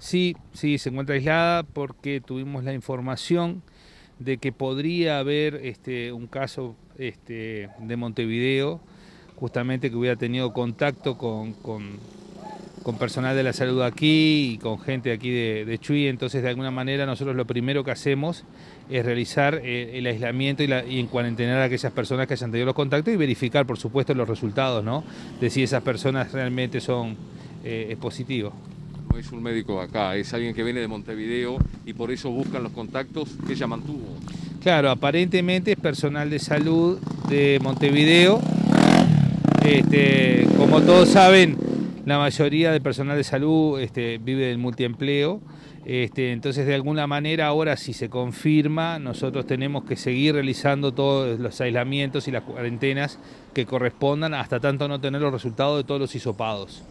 Sí, sí, se encuentra aislada porque tuvimos la información de que podría haber este, un caso este, de Montevideo, justamente que hubiera tenido contacto con, personal de la salud aquí y con gente aquí de, Chuy, entonces de alguna manera nosotros lo primero que hacemos es realizar eh, el aislamiento y, la, y en cuarentenar a aquellas personas que hayan tenido los contactos y verificar, por supuesto, los resultados, ¿no? De si esas personas realmente son eh, positivos es un médico acá, es alguien que viene de Montevideo y por eso buscan los contactos que ella mantuvo. Claro, aparentemente es personal de salud de Montevideo. Este, como todos saben, la mayoría del personal de salud este, vive del multiempleo. Este, entonces, de alguna manera, ahora si se confirma, nosotros tenemos que seguir realizando todos los aislamientos y las cuarentenas que correspondan hasta tanto no tener los resultados de todos los hisopados.